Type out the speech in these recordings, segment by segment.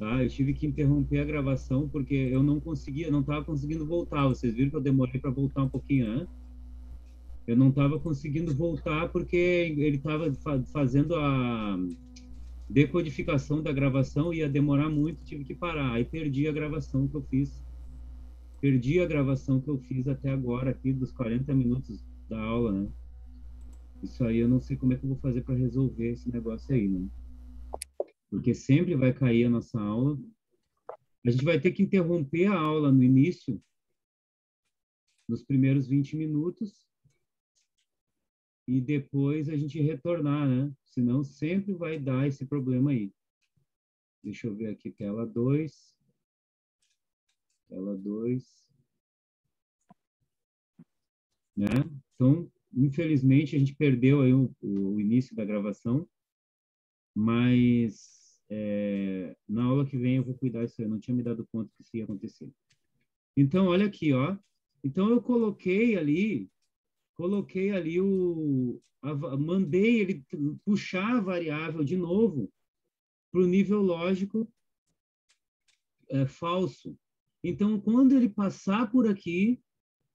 Tá? Eu tive que interromper a gravação porque eu não conseguia, não estava conseguindo voltar. Vocês viram que eu demorei para voltar um pouquinho, né? Eu não estava conseguindo voltar porque ele estava fazendo a decodificação da gravação, ia demorar muito, tive que parar. Aí perdi a gravação que eu fiz. Perdi a gravação que eu fiz até agora aqui dos 40 minutos da aula, né? Isso aí eu não sei como é que eu vou fazer para resolver esse negócio aí, né? Porque sempre vai cair a nossa aula. A gente vai ter que interromper a aula no início, nos primeiros 20 minutos, e depois a gente retornar, né? Senão sempre vai dar esse problema aí. Deixa eu ver aqui, tela 2. Tela 2. Né? Então, infelizmente, a gente perdeu aí o, o início da gravação, mas é, na aula que vem eu vou cuidar disso aí. Eu não tinha me dado conta que isso ia acontecer. Então, olha aqui, ó. Então, eu coloquei ali coloquei ali o. A, mandei ele puxar a variável de novo para o nível lógico é, falso. Então, quando ele passar por aqui,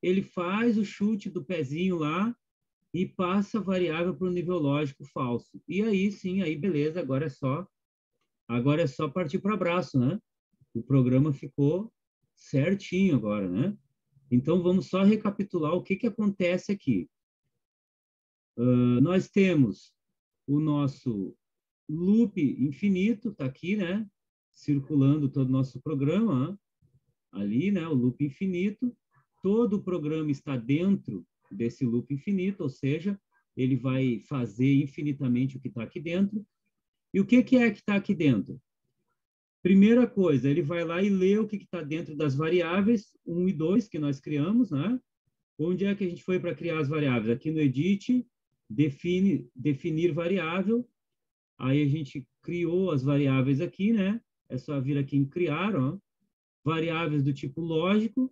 ele faz o chute do pezinho lá e passa a variável para o nível lógico falso. E aí sim, aí beleza, agora é só agora é só partir para abraço, né? O programa ficou certinho agora, né? Então, vamos só recapitular o que, que acontece aqui. Uh, nós temos o nosso loop infinito, está aqui, né? Circulando todo o nosso programa, ali, né? O loop infinito. Todo o programa está dentro desse loop infinito, ou seja, ele vai fazer infinitamente o que está aqui dentro. E o que, que é que está aqui dentro? Primeira coisa, ele vai lá e lê o que está dentro das variáveis 1 e 2 que nós criamos, né? Onde é que a gente foi para criar as variáveis? Aqui no edit, define, definir variável. Aí a gente criou as variáveis aqui, né? É só vir aqui em criar, ó. Variáveis do tipo lógico.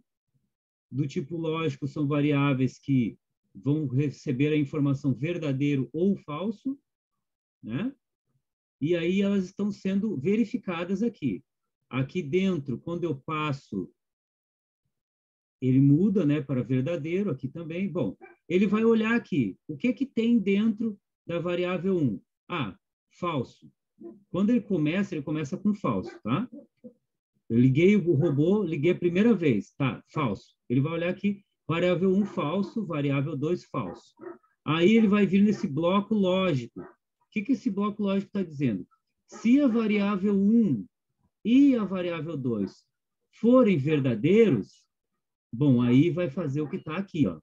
Do tipo lógico são variáveis que vão receber a informação verdadeiro ou falso, né? E aí elas estão sendo verificadas aqui. Aqui dentro, quando eu passo, ele muda né, para verdadeiro, aqui também. Bom, ele vai olhar aqui, o que, que tem dentro da variável 1? Ah, falso. Quando ele começa, ele começa com falso, tá? Eu liguei o robô, liguei a primeira vez, tá, falso. Ele vai olhar aqui, variável 1 falso, variável 2 falso. Aí ele vai vir nesse bloco lógico, que, que esse bloco lógico está dizendo? Se a variável 1 e a variável 2 forem verdadeiros, bom, aí vai fazer o que está aqui, ó.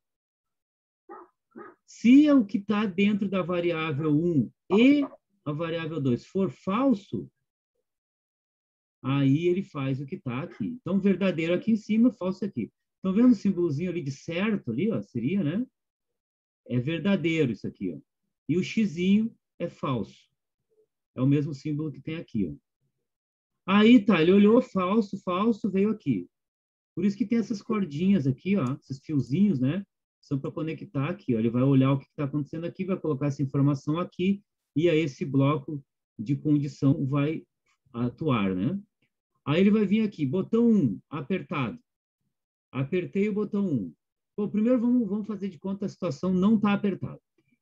Se é o que está dentro da variável 1 e a variável 2 for falso, aí ele faz o que está aqui. Então, verdadeiro aqui em cima, falso aqui. Estão vendo o símbolozinho ali de certo ali, ó? Seria, né? É verdadeiro isso aqui, ó. E o xizinho é falso. É o mesmo símbolo que tem aqui. Ó. Aí tá, ele olhou falso, falso, veio aqui. Por isso que tem essas cordinhas aqui, ó, esses fiozinhos, né? São para conectar aqui. Ó. Ele vai olhar o que está acontecendo aqui, vai colocar essa informação aqui, e aí esse bloco de condição vai atuar, né? Aí ele vai vir aqui, botão 1, apertado. Apertei o botão 1. Bom, primeiro vamos, vamos fazer de conta a situação não está apertada.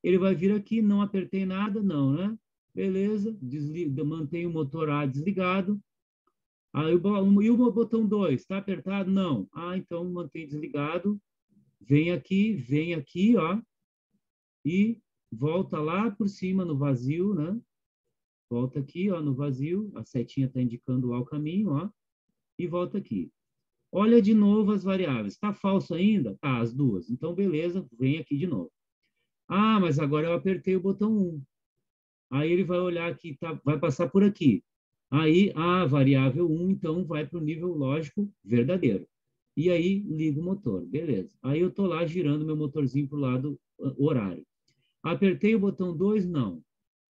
Ele vai vir aqui, não apertei nada, não, né? Beleza, desliga, mantém o motor A desligado. Aí o, e o botão 2, está apertado? Não. Ah, então mantém desligado. Vem aqui, vem aqui, ó. E volta lá por cima no vazio, né? Volta aqui, ó, no vazio. A setinha está indicando lá o caminho, ó. E volta aqui. Olha de novo as variáveis. Está falso ainda? Tá, as duas. Então, beleza, vem aqui de novo. Ah, mas agora eu apertei o botão 1. Aí ele vai olhar aqui, tá, vai passar por aqui. Aí, a variável 1, então, vai para o nível lógico verdadeiro. E aí, liga o motor, beleza. Aí eu estou lá girando meu motorzinho para o lado ah, horário. Apertei o botão 2, não.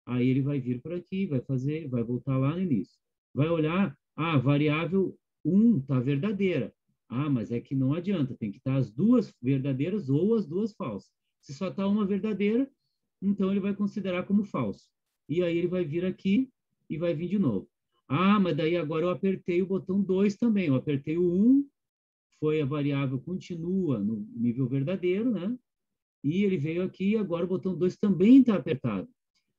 Aí ele vai vir por aqui, vai fazer, vai voltar lá no início. Vai olhar, ah, variável 1 está verdadeira. Ah, mas é que não adianta, tem que estar tá as duas verdadeiras ou as duas falsas. Se só está uma verdadeira, então ele vai considerar como falso. E aí ele vai vir aqui e vai vir de novo. Ah, mas daí agora eu apertei o botão 2 também. Eu apertei o 1, um, foi a variável continua no nível verdadeiro, né? E ele veio aqui e agora o botão 2 também está apertado.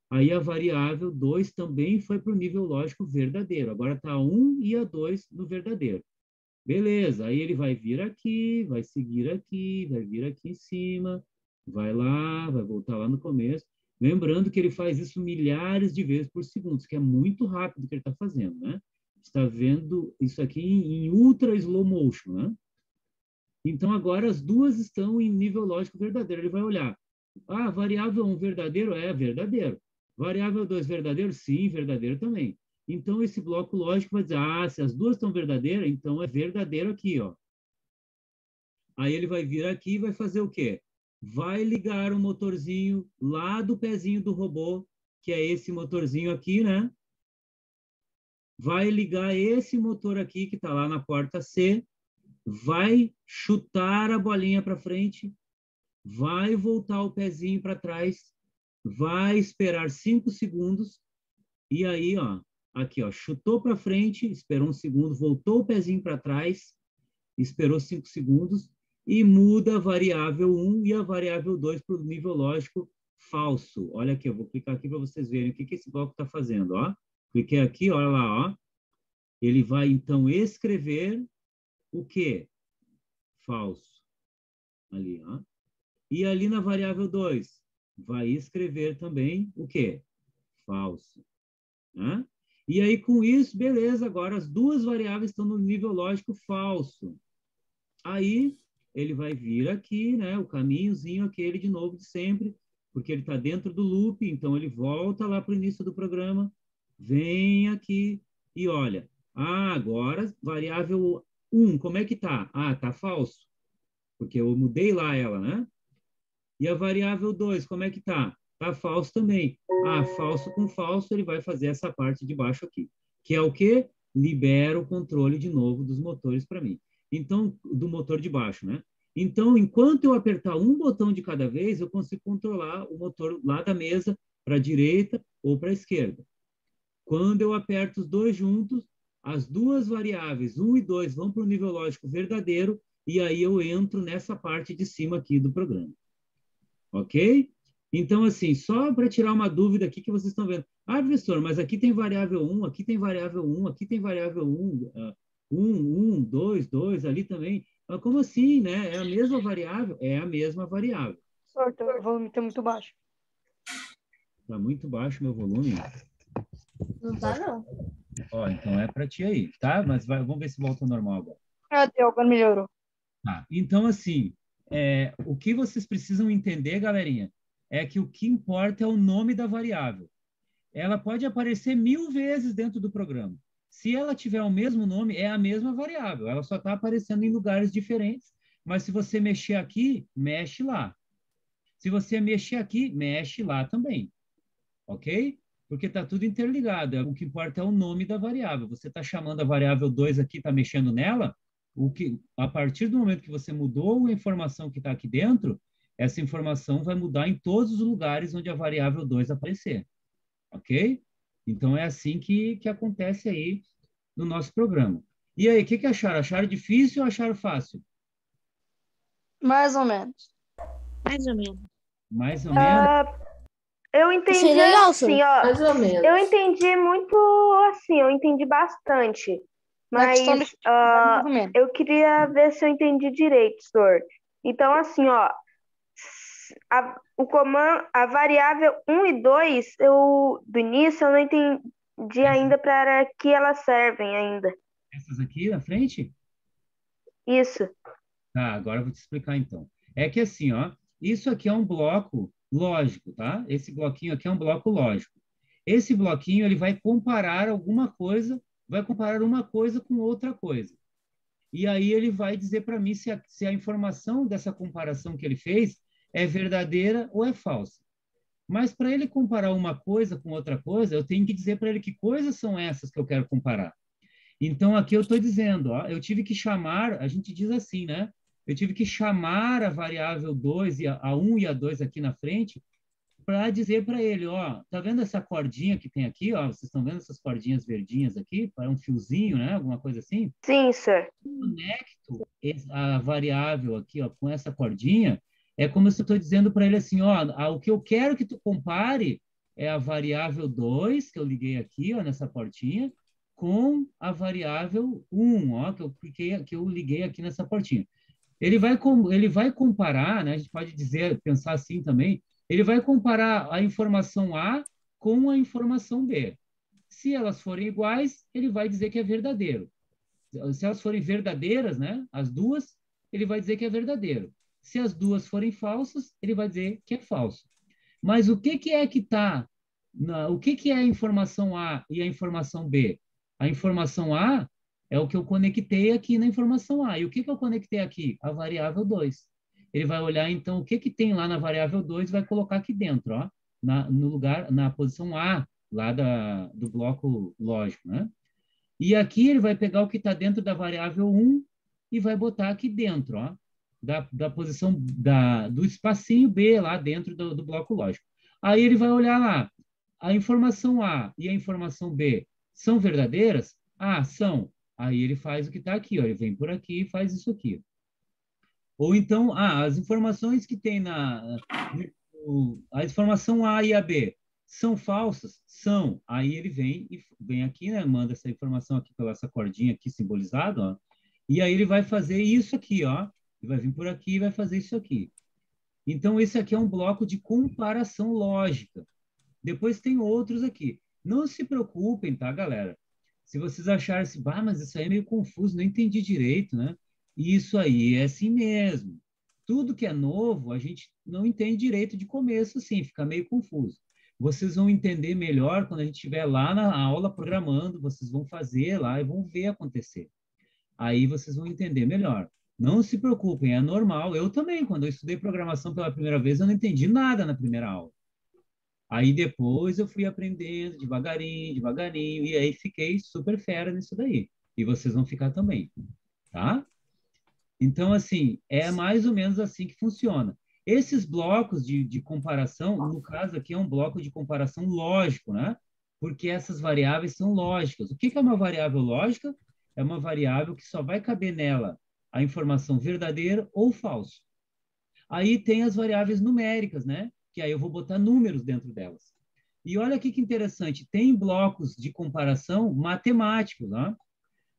Aí a variável 2 também foi para o nível lógico verdadeiro. Agora está 1 um e a 2 no verdadeiro. Beleza, aí ele vai vir aqui, vai seguir aqui, vai vir aqui em cima, vai lá, vai voltar lá no começo. Lembrando que ele faz isso milhares de vezes por segundo, que é muito rápido que ele está fazendo, né? Está vendo isso aqui em ultra slow motion, né? Então, agora as duas estão em nível lógico verdadeiro. Ele vai olhar. Ah, variável 1 verdadeiro? É, verdadeiro. Variável 2 verdadeiro? Sim, verdadeiro também. Então, esse bloco lógico vai dizer, ah, se as duas estão verdadeiras, então é verdadeiro aqui, ó. Aí ele vai vir aqui e vai fazer o quê? Vai ligar o motorzinho lá do pezinho do robô, que é esse motorzinho aqui, né? Vai ligar esse motor aqui que está lá na porta C, vai chutar a bolinha para frente, vai voltar o pezinho para trás, vai esperar cinco segundos. E aí, ó, aqui, ó, chutou para frente, esperou um segundo, voltou o pezinho para trás, esperou cinco segundos, e muda a variável 1 e a variável 2 para o nível lógico falso. Olha aqui, eu vou clicar aqui para vocês verem o que, que esse bloco está fazendo. Ó. Cliquei aqui, olha lá. Ó. Ele vai, então, escrever o quê? Falso. Ali, ó. E ali na variável 2, vai escrever também o quê? Falso. Né? E aí, com isso, beleza, agora as duas variáveis estão no nível lógico falso. Aí, ele vai vir aqui, né, o caminhozinho aquele de novo de sempre, porque ele está dentro do loop, então ele volta lá para o início do programa, vem aqui e olha, ah, agora variável 1, como é que tá? Ah, tá falso, porque eu mudei lá ela, né? E a variável 2, como é que tá? Tá falso também. Ah, falso com falso, ele vai fazer essa parte de baixo aqui, que é o que? Libera o controle de novo dos motores para mim. Então, do motor de baixo, né? Então, enquanto eu apertar um botão de cada vez, eu consigo controlar o motor lá da mesa para a direita ou para a esquerda. Quando eu aperto os dois juntos, as duas variáveis, 1 e 2, vão para o nível lógico verdadeiro, e aí eu entro nessa parte de cima aqui do programa. Ok? Então, assim, só para tirar uma dúvida aqui que vocês estão vendo. Ah, professor, mas aqui tem variável 1, aqui tem variável 1, aqui tem variável 1, uh, um, um, dois, dois, ali também. Mas como assim, né? É a mesma variável? É a mesma variável. Professor, o volume está muito baixo. Está muito baixo meu volume? Não tá, não. Ó, então é para ti aí, tá? Mas vai, vamos ver se volta ao normal agora. Ah, deu, agora melhorou. Tá. Então, assim, é, o que vocês precisam entender, galerinha, é que o que importa é o nome da variável. Ela pode aparecer mil vezes dentro do programa. Se ela tiver o mesmo nome, é a mesma variável. Ela só está aparecendo em lugares diferentes. Mas se você mexer aqui, mexe lá. Se você mexer aqui, mexe lá também. Ok? Porque está tudo interligado. O que importa é o nome da variável. Você está chamando a variável 2 aqui, está mexendo nela. O que, a partir do momento que você mudou a informação que está aqui dentro, essa informação vai mudar em todos os lugares onde a variável 2 aparecer. Ok? Então, é assim que, que acontece aí no nosso programa. E aí, o que, que acharam? Acharam difícil ou acharam fácil? Mais ou menos. Mais ou menos. Mais ou menos? Uh, eu entendi Achei legal, assim, ó. Mais ou menos. Eu entendi muito assim, eu entendi bastante. Mas ah, menos. eu queria ver se eu entendi direito, senhor. Então, assim, ó, a, o comando, a variável 1 e 2, eu, do início, eu não entendi ainda para que elas servem ainda. Essas aqui na frente? Isso. Tá, agora eu vou te explicar então. É que assim, ó, isso aqui é um bloco lógico, tá? Esse bloquinho aqui é um bloco lógico. Esse bloquinho ele vai comparar alguma coisa, vai comparar uma coisa com outra coisa. E aí ele vai dizer para mim se a, se a informação dessa comparação que ele fez é verdadeira ou é falsa. Mas para ele comparar uma coisa com outra coisa, eu tenho que dizer para ele que coisas são essas que eu quero comparar. Então aqui eu estou dizendo, ó, eu tive que chamar, a gente diz assim, né? Eu tive que chamar a variável 2 e a, a 1 e a 2 aqui na frente para dizer para ele, ó, tá vendo essa cordinha que tem aqui, ó? Vocês estão vendo essas cordinhas verdinhas aqui? Para um fiozinho, né? Alguma coisa assim? Sim, sir. Conecto a variável aqui, ó, com essa cordinha. É como se eu estou dizendo para ele assim, ó, o que eu quero que tu compare é a variável 2, que eu liguei aqui, ó, nessa portinha, com a variável 1, ó, que eu cliquei, que eu liguei aqui nessa portinha. Ele vai, ele vai comparar, né, a gente pode dizer, pensar assim também, ele vai comparar a informação A com a informação B. Se elas forem iguais, ele vai dizer que é verdadeiro. Se elas forem verdadeiras, né, as duas, ele vai dizer que é verdadeiro. Se as duas forem falsas, ele vai dizer que é falso. Mas o que, que é que está? O que, que é a informação A e a informação B? A informação A é o que eu conectei aqui na informação A. E o que, que eu conectei aqui? A variável 2 ele vai olhar, então, o que, que tem lá na variável 2 e vai colocar aqui dentro, ó, na, no lugar, na posição A, lá da, do bloco lógico, né? E aqui ele vai pegar o que está dentro da variável 1 e vai botar aqui dentro, ó, da, da posição da, do espacinho B lá dentro do, do bloco lógico. Aí ele vai olhar lá, a informação A e a informação B são verdadeiras? Ah, são. Aí ele faz o que está aqui, ó, ele vem por aqui e faz isso aqui. Ou então, ah, as informações que tem na. A informação A e a B são falsas? São. Aí ele vem e vem aqui, né? Manda essa informação aqui pela essa cordinha aqui simbolizada, ó. E aí ele vai fazer isso aqui, ó. Ele vai vir por aqui e vai fazer isso aqui. Então, esse aqui é um bloco de comparação lógica. Depois tem outros aqui. Não se preocupem, tá, galera? Se vocês acharem assim, ah, mas isso aí é meio confuso, não entendi direito, né? Isso aí é assim mesmo. Tudo que é novo, a gente não entende direito de começo, assim, fica meio confuso. Vocês vão entender melhor quando a gente estiver lá na aula programando, vocês vão fazer lá e vão ver acontecer. Aí vocês vão entender melhor. Não se preocupem, é normal. Eu também, quando eu estudei programação pela primeira vez, eu não entendi nada na primeira aula. Aí depois eu fui aprendendo devagarinho, devagarinho, e aí fiquei super fera nisso daí. E vocês vão ficar também, tá? Então, assim, é mais ou menos assim que funciona. Esses blocos de, de comparação, no caso aqui é um bloco de comparação lógico, né? Porque essas variáveis são lógicas. O que, que é uma variável lógica? É uma variável que só vai caber nela a informação verdadeira ou falso. Aí tem as variáveis numéricas, né? Que aí eu vou botar números dentro delas. E olha aqui que interessante, tem blocos de comparação matemáticos, né?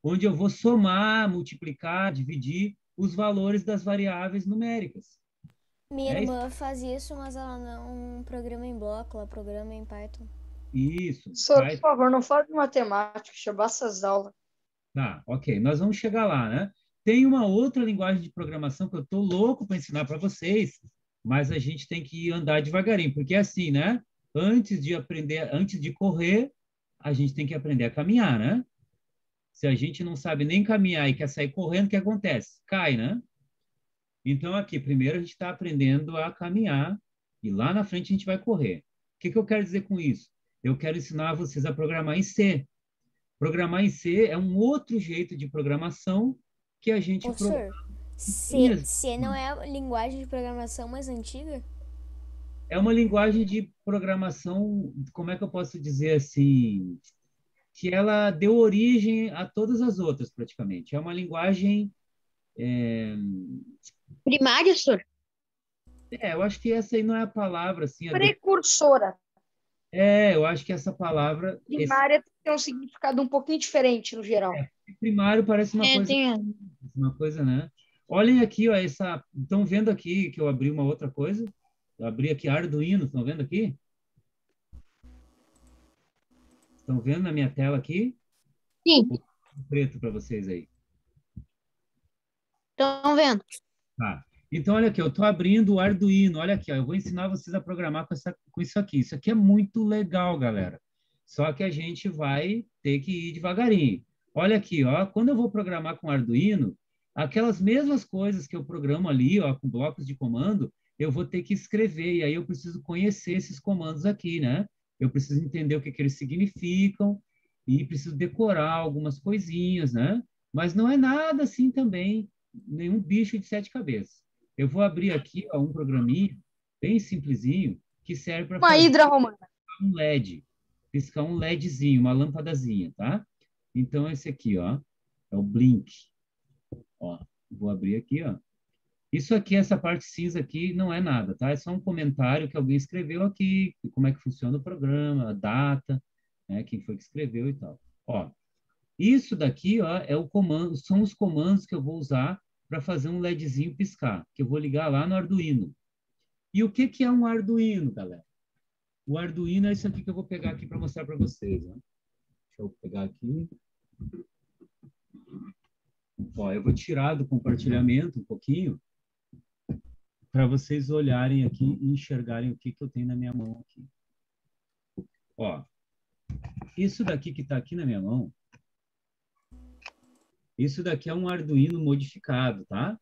onde eu vou somar, multiplicar, dividir os valores das variáveis numéricas. Minha é irmã isso? faz isso, mas ela não programa em bloco, ela programa em Python. Isso. Só, Python. por favor, não fale de matemática, chamar essas aulas. Tá, ok. Nós vamos chegar lá, né? Tem uma outra linguagem de programação que eu estou louco para ensinar para vocês, mas a gente tem que andar devagarinho, porque é assim, né? Antes de aprender, antes de correr, a gente tem que aprender a caminhar, né? Se a gente não sabe nem caminhar e quer sair correndo, o que acontece? Cai, né? Então, aqui, primeiro a gente está aprendendo a caminhar e lá na frente a gente vai correr. O que, que eu quero dizer com isso? Eu quero ensinar vocês a programar em C. Programar em C é um outro jeito de programação que a gente... Professor, C, C não é a linguagem de programação mais antiga? É uma linguagem de programação, como é que eu posso dizer assim que ela deu origem a todas as outras, praticamente. É uma linguagem. É... Primária, senhor? É, eu acho que essa aí não é a palavra. Assim, Precursora. É, eu acho que essa palavra. Primária esse... tem um significado um pouquinho diferente no geral. É, primário parece uma é, coisa. Tem... Uma coisa, né? Olhem aqui, ó, essa. Estão vendo aqui que eu abri uma outra coisa? Eu abri aqui Arduino, estão vendo aqui? Estão vendo na minha tela aqui? Sim. preto para vocês aí. Estão vendo. Tá. Então, olha aqui, eu estou abrindo o Arduino. Olha aqui, ó, eu vou ensinar vocês a programar com, essa, com isso aqui. Isso aqui é muito legal, galera. Só que a gente vai ter que ir devagarinho. Olha aqui, ó, quando eu vou programar com Arduino, aquelas mesmas coisas que eu programo ali, ó, com blocos de comando, eu vou ter que escrever. E aí eu preciso conhecer esses comandos aqui, né? eu preciso entender o que, que eles significam e preciso decorar algumas coisinhas, né? Mas não é nada assim também, nenhum bicho de sete cabeças. Eu vou abrir aqui ó, um programinha bem simplesinho que serve para Uma hidra romana. um LED, piscar um LEDzinho, uma lâmpadazinha, tá? Então, esse aqui, ó, é o blink. Ó, vou abrir aqui, ó. Isso aqui, essa parte cinza aqui, não é nada, tá? É só um comentário que alguém escreveu aqui, como é que funciona o programa, a data, né? Quem foi que escreveu e tal. Ó, isso daqui, ó, é o comando, são os comandos que eu vou usar para fazer um LEDzinho piscar, que eu vou ligar lá no Arduino. E o que, que é um Arduino, galera? O Arduino é isso aqui que eu vou pegar aqui para mostrar para vocês. Ó. Deixa eu pegar aqui. Ó, eu vou tirar do compartilhamento um pouquinho para vocês olharem aqui e enxergarem o que, que eu tenho na minha mão aqui. Ó, isso daqui que está aqui na minha mão, isso daqui é um Arduino modificado, tá?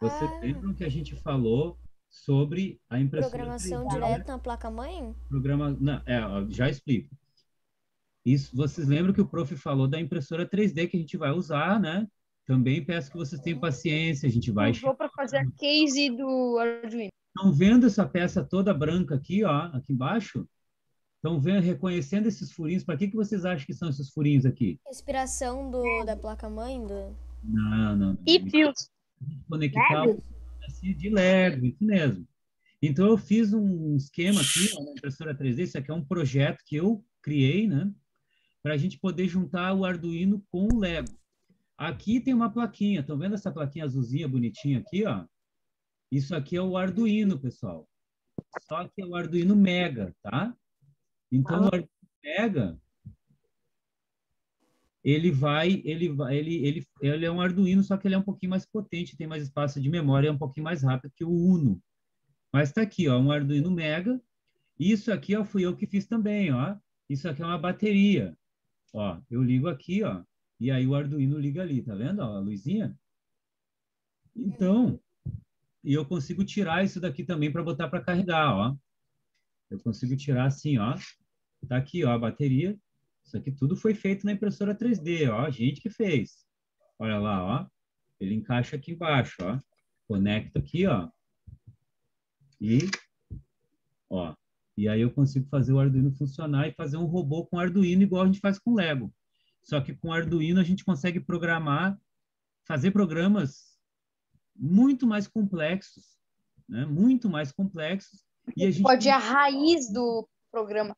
Vocês Ah. lembram que a gente falou sobre a impressora Programação 3D? direto na placa-mãe? Programa, não, é, já explico. Isso, vocês lembram que o prof falou da impressora 3D que a gente vai usar, né? Também peço que vocês tenham paciência, a gente vai Eu vou para fazer a case do Arduino. Estão vendo essa peça toda branca aqui, ó, aqui embaixo? Estão vendo, reconhecendo esses furinhos? Para que, que vocês acham que são esses furinhos aqui? Inspiração do, da placa-mãe? Do... Não, não. não. E fios. Conectar o assim, de Lego, isso mesmo. Então, eu fiz um esquema aqui, na impressora 3D. Isso aqui é um projeto que eu criei, né? Para a gente poder juntar o Arduino com o Lego. Aqui tem uma plaquinha. Estão vendo essa plaquinha azulzinha bonitinha aqui, ó? Isso aqui é o Arduino, pessoal. Só que é o Arduino Mega, tá? Então, o Arduino Mega, ele vai, ele vai, ele, ele, ele é um Arduino, só que ele é um pouquinho mais potente, tem mais espaço de memória, é um pouquinho mais rápido que o Uno. Mas tá aqui, ó, um Arduino Mega. Isso aqui, ó, fui eu que fiz também, ó. Isso aqui é uma bateria. Ó, eu ligo aqui, ó, e aí o Arduino liga ali, tá vendo, ó, a luzinha? Então, e eu consigo tirar isso daqui também para botar para carregar, ó. Eu consigo tirar assim, ó. Tá aqui, ó, a bateria. Isso aqui tudo foi feito na impressora 3D, ó, a gente que fez. Olha lá, ó. Ele encaixa aqui embaixo, ó. Conecta aqui, ó. E, ó. E aí eu consigo fazer o Arduino funcionar e fazer um robô com Arduino igual a gente faz com Lego. Só que com Arduino a gente consegue programar, fazer programas muito mais complexos, né? Muito mais complexos. E a gente Pode ir a raiz do programa.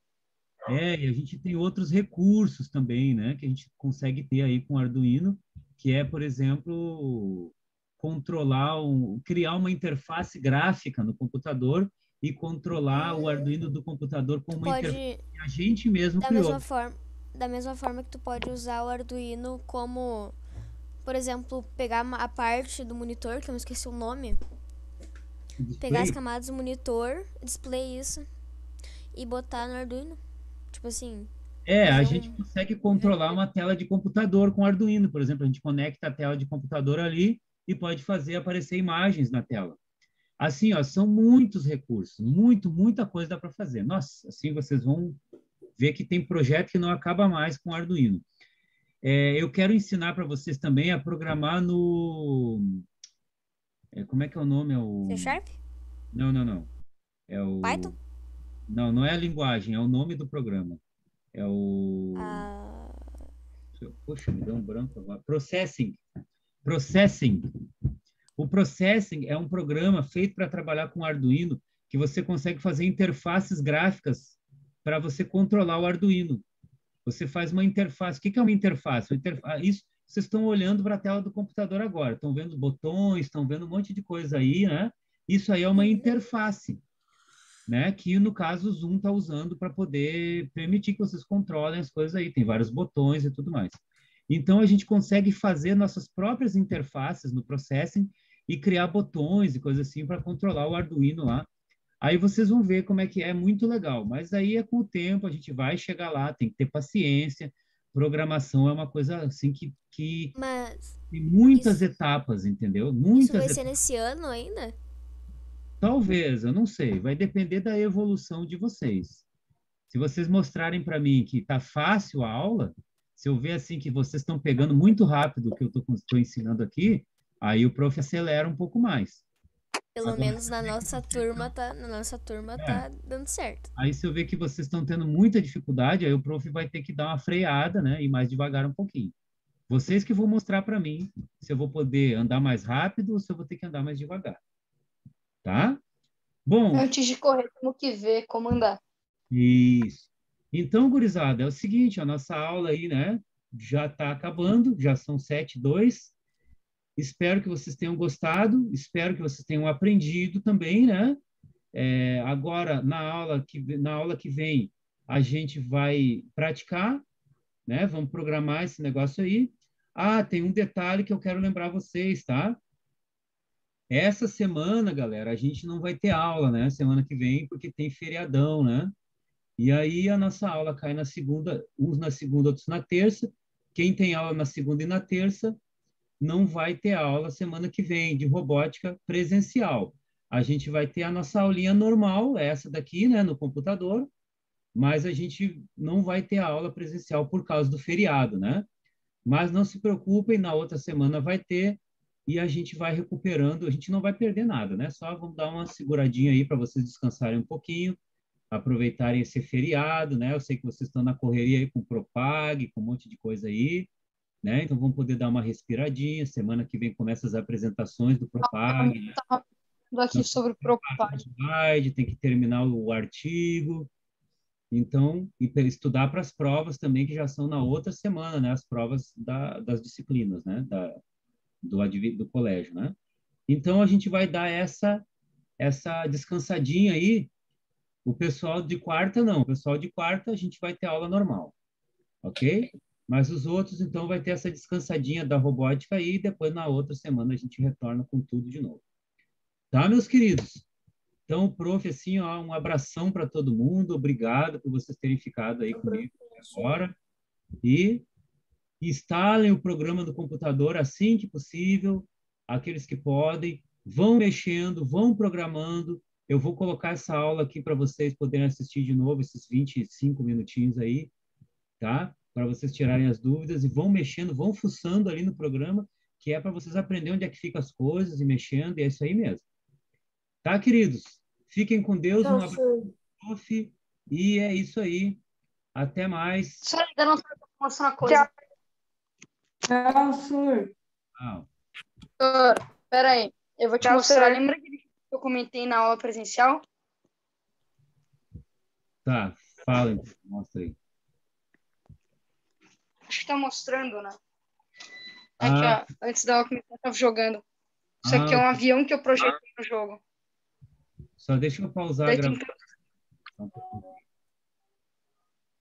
é, e a gente tem outros recursos também, né, que a gente consegue ter aí com o Arduino, que é, por exemplo, controlar, um, criar uma interface gráfica no computador e controlar o Arduino do computador com uma interface Pode, que a gente mesmo da criou. mesma forma, da mesma forma que tu pode usar o Arduino como, por exemplo, pegar a parte do monitor, que eu me esqueci o nome, pegar as Display. camadas do monitor, display isso e botar no Arduino. Tipo assim, É, a fazer gente um- consegue controlar uma tela de computador com Arduino, por exemplo, a gente conecta a tela de computador ali e pode fazer aparecer imagens na tela. Assim, ó, são muitos recursos, muito, muita coisa dá para fazer. Nossa, assim vocês vão ver que tem projeto que não acaba mais com Arduino. É, eu quero ensinar para vocês também a programar no é, como é que é o nome? É o C Sharp? não, não, não. É o Python? Não, não é a linguagem, é o nome do programa. É o Ah, Poxa, me deu um branco agora. Processing. Processing. O Processing é um programa feito para trabalhar com Arduino que você consegue fazer interfaces gráficas para você controlar o Arduino. Você faz uma interface. O que é uma interface? Uma interfa- Isso, vocês estão olhando para a tela do computador agora. Estão vendo botões, estão vendo um monte de coisa aí, né? Isso aí é uma interface, né? Que no caso o Zoom está usando para poder permitir que vocês controlem as coisas aí. Tem vários botões e tudo mais. Então a gente consegue fazer nossas próprias interfaces no Processing e criar botões e coisas assim para controlar o Arduino lá. Aí vocês vão ver como é que é muito legal. Mas aí é com o tempo, a gente vai chegar lá, tem que ter paciência. Programação é uma coisa assim que, que mas tem muitas etapas, entendeu? isso Muitas vai etapas. ser nesse ano ainda? Talvez, eu não sei. Vai depender da evolução de vocês. Se vocês mostrarem para mim que está fácil a aula, se eu ver assim que vocês estão pegando muito rápido o que eu estou ensinando aqui, aí o prof acelera um pouco mais. Pelo Agora- menos na nossa turma tá, na nossa turma É. tá dando certo. Aí se eu ver que vocês estão tendo muita dificuldade, aí o prof vai ter que dar uma freada, né? E mais devagar um pouquinho. Vocês que vão mostrar para mim se eu vou poder andar mais rápido ou se eu vou ter que andar mais devagar. Tá? Bom, Antes de correr, temos que ver como andar. Isso. Então, gurizada, é o seguinte, a nossa aula aí, né, já está acabando, já são sete e dois. Espero que vocês tenham gostado, espero que vocês tenham aprendido também, né? É, agora, na aula, que, na aula que vem, a gente vai praticar, né? Vamos programar esse negócio aí. Ah, tem um detalhe que eu quero lembrar vocês, tá? Essa semana, galera, a gente não vai ter aula, né? Semana que vem, porque tem feriadão, né? E aí a nossa aula cai na segunda, uns na segunda, outros na terça. Quem tem aula na segunda e na terça não vai ter aula semana que vem de robótica presencial. A gente vai ter a nossa aulinha normal, essa daqui, né, no computador, mas a gente não vai ter a aula presencial por causa do feriado, né? Mas não se preocupem, na outra semana vai ter e a gente vai recuperando, a gente não vai perder nada, né? Só vamos dar uma seguradinha aí para vocês descansarem um pouquinho aproveitarem esse feriado, né? Eu sei que vocês estão na correria aí com o Propag, com um monte de coisa aí, né? Então vamos poder dar uma respiradinha. Semana que vem começa as apresentações do Propag, né? Falando aqui sobre Propag. slide, tem que terminar o artigo. Então, e estudar para as provas também que já são na outra semana, né? As provas da, das disciplinas, né? Da, do, do colégio, né? Então a gente vai dar essa essa descansadinha aí o pessoal de quarta não, o pessoal de quarta a gente vai ter aula normal, ok? Mas os outros, então, vai ter essa descansadinha da robótica aí, e depois na outra semana a gente retorna com tudo de novo. Tá, meus queridos? Então, prof, assim, ó, um abração para todo mundo, obrigado por vocês terem ficado aí comigo agora. E instalem o programa do computador assim que possível, aqueles que podem, vão mexendo, vão programando, eu vou colocar essa aula aqui para vocês poderem assistir de novo, esses 25 minutinhos aí, tá? Para vocês tirarem as dúvidas e vão mexendo, vão fuçando ali no programa, que é para vocês aprenderem onde é que ficam as coisas e mexendo, e é isso aí mesmo. Tá, queridos? Fiquem com Deus, um abraço, prof, e é isso aí. Até mais. Só ainda não sabe mostrar uma coisa. Tchau, senhor. Tchau. Aí, eu vou te Tchau, mostrar. senhor. Lembra que eu comentei na aula presencial? Tá, fala, então, mostra aí. Acho que tá mostrando, né? Aqui, Ah. ó. Antes da começar, eu tava jogando. Isso aqui é um Ah. avião que eu projetei no jogo. Só deixa eu pausar a Daí tem gravação. pouquinho.